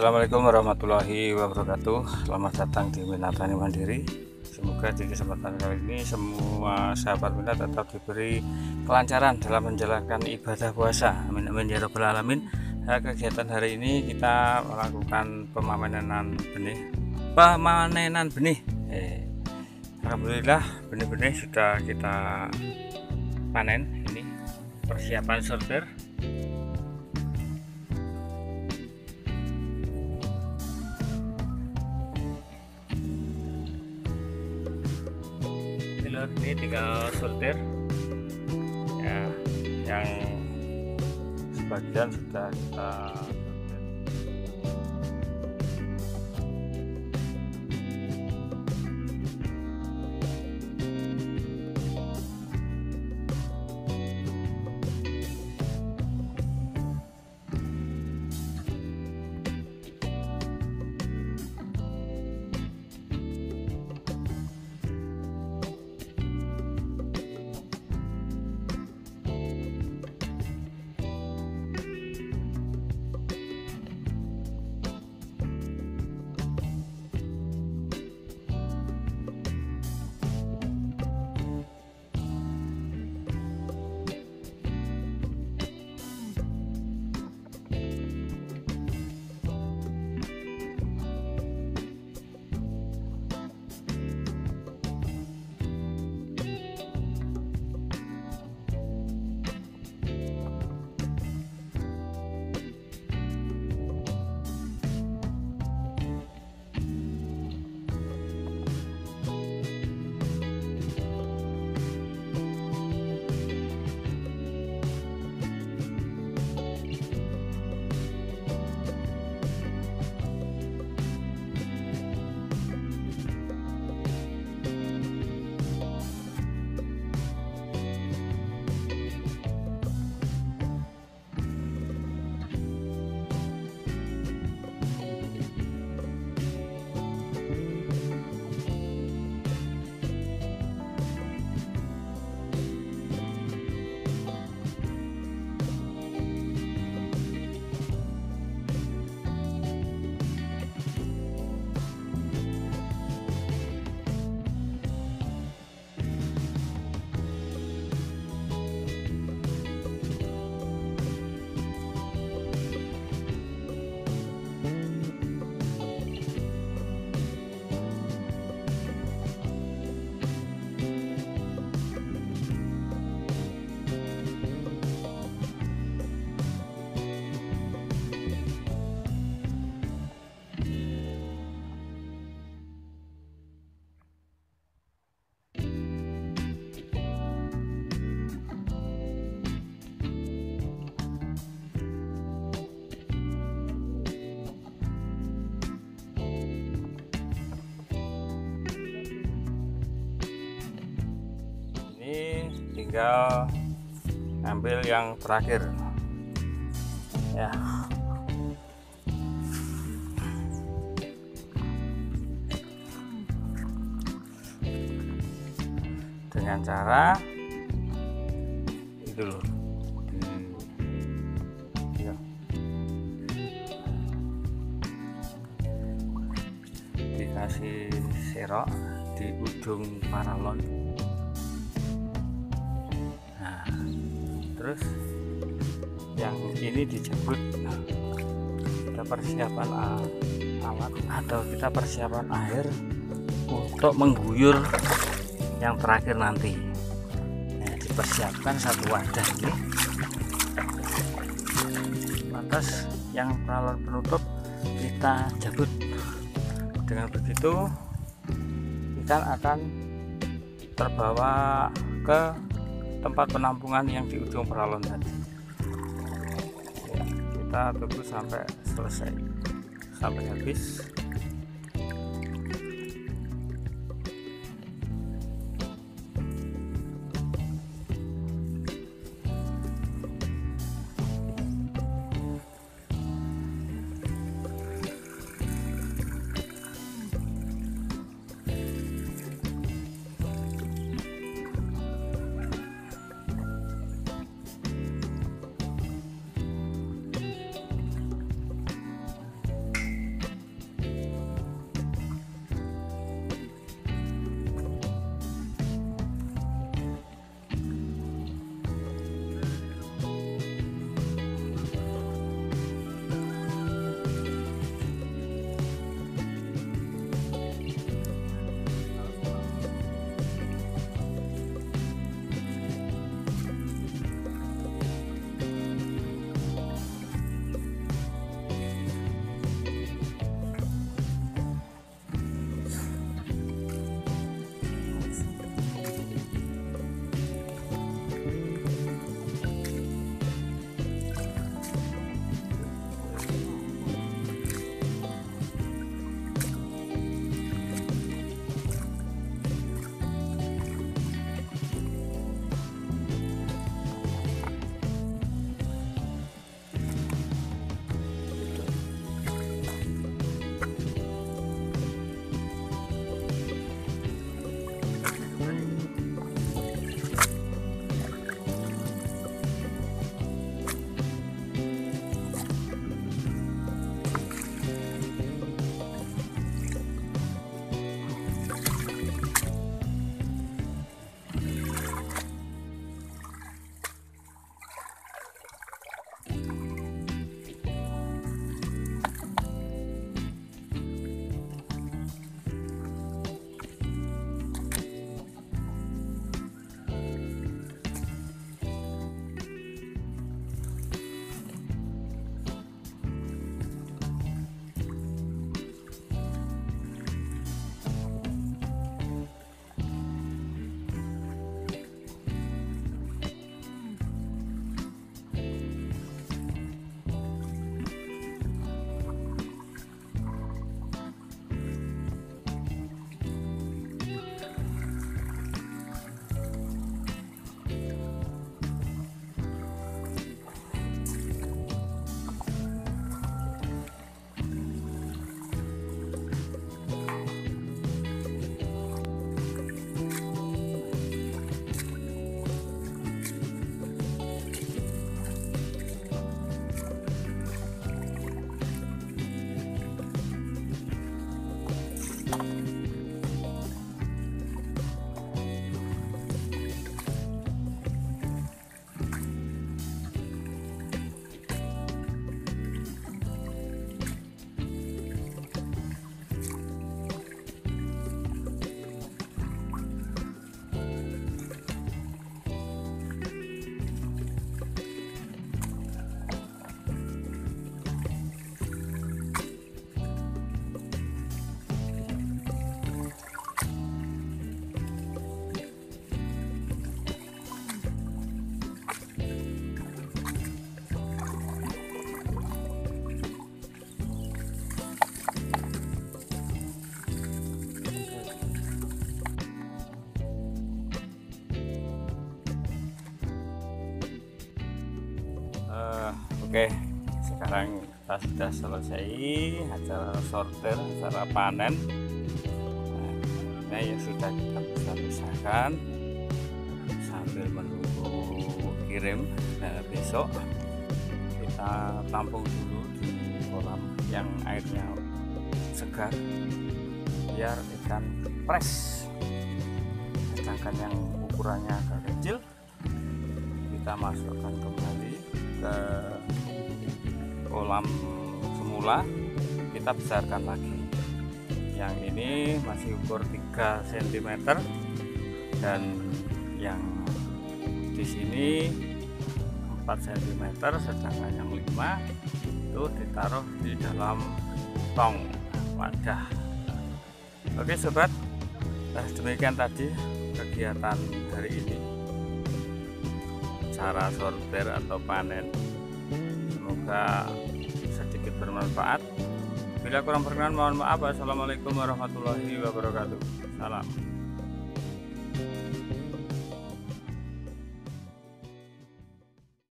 Assalamualaikum warahmatullahi wabarakatuh. Selamat datang di Minat Tani Mandiri. Semoga di kesempatan kali ini semua sahabat minat tetap diberi kelancaran dalam menjalankan ibadah puasa. Amin amin ya rabbal alamin. Nah, Kegiatan hari ini kita melakukan pemanenan benih. Pemanenan benih. Eh, Alhamdulillah benih-benih sudah kita panen. Ini persiapan sortir ini tinggal sortir. Ya yang sebagian sudah kita tinggal ambil yang terakhir. Ya. Dengan cara itu loh. Di, ya. dikasih serok di ujung paralon terus yang ini dijemput kita persiapan alat atau kita persiapan air untuk mengguyur yang terakhir nanti. Nah, dipersiapkan satu wadah ini. Lantas yang peralon penutup kita jabut. Dengan begitu ikan akan terbawa ke tempat penampungan yang di ujung peralon tadi. Kita tunggu sampai selesai. Sampai habis oke sekarang kita sudah selesai acara sortir acara panen. Nah, ini yang sudah kita bisa pisahkan sambil menunggu kirim. Nah, besok kita tampung dulu di kolam yang airnya segar biar ikan fresh. Sedangkan yang ukurannya agak kecil kita masukkan kembali ke kolam semula kita besarkan lagi. Yang ini masih ukur 3 cm dan yang di sini 4 cm sedangkan yang 5 itu ditaruh di dalam tong wadah. Oke sobat. Nah demikian tadi kegiatan hari ini cara sortir atau panen. Semoga sedikit bermanfaat. Bila kurang berkenan mohon maaf. Assalamualaikum warahmatullahi wabarakatuh. Salam